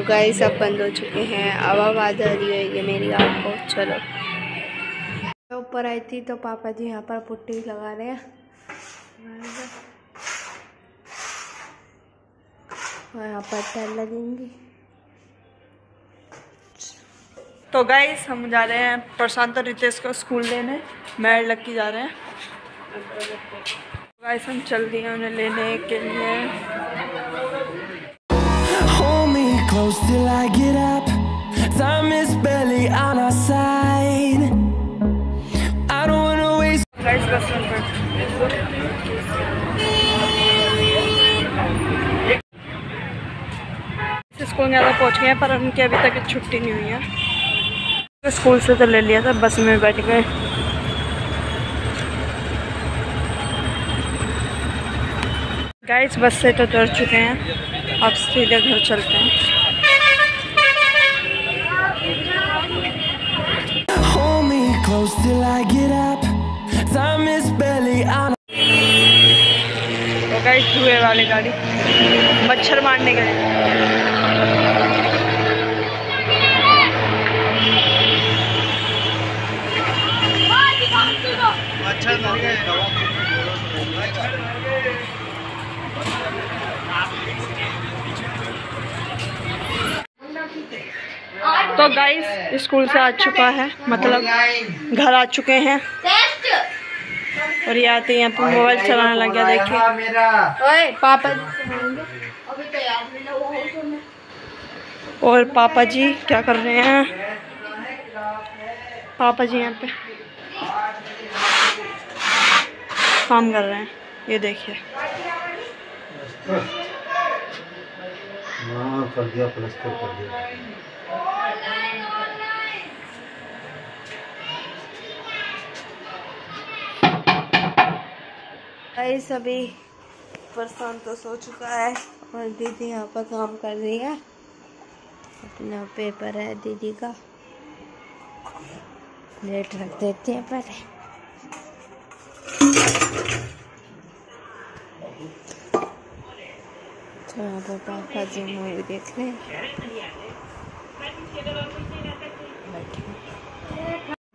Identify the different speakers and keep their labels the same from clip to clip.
Speaker 1: तो गाइस सब बंद हो चुके हैं। अब आवाज़ आ रही है ये मेरी आपको। चलो। मैं ऊपर आई थी तो पापा जी यहाँ पर पुट्टी लगा रहे हैं। यहाँ पर टाइल लगेंगी। तो गाइस हम जा रहे हैं प्रशांत और रितेश को स्कूल लेने। मैड लग के जा रहे हैं। गाइस हम चल दिए उन्हें लेने के लिए।
Speaker 2: Close till I get up. Time is barely on our side. I don't wanna waste.
Speaker 1: School में ज़्यादा पहुँच गए हैं पर उनकी अभी तक छुट्टी नहीं हुई है स्कूल से तो ले लिया था बस में बैठ गए गाइस बस से तो उतर चुके हैं अब सीधे घर चलते हैं
Speaker 2: close till I get up. Time is barely on.
Speaker 1: तो गाइस धुए वाली गाड़ी मच्छर मारने गए गाइस स्कूल से आ चुका है मतलब घर आ चुके हैं। और ये आते यहाँ पे मोबाइल चलाने लग गया, देखिए। पापा और पापा जी क्या कर रहे हैं? पापा जी यहाँ पे काम कर रहे हैं, ये देखिए।
Speaker 3: हाँ कर दिया कर दिया।
Speaker 1: गाइस अभी परेशान तो सो चुका है और दीदी यहाँ पर काम कर रही है। अपना पेपर है दीदी का। प्लेट रख देते हैं पहले। तो यहाँ पर पापा जी मूवी देख रहे हैं।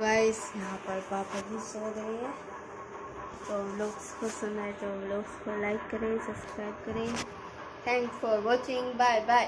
Speaker 1: गाइस यहाँ पर पापा जी सो गए हैं। तो ब्लॉग्स को सुना तो ब्लॉग्स को लाइक करें सब्सक्राइब करें। Thanks for watching bye bye.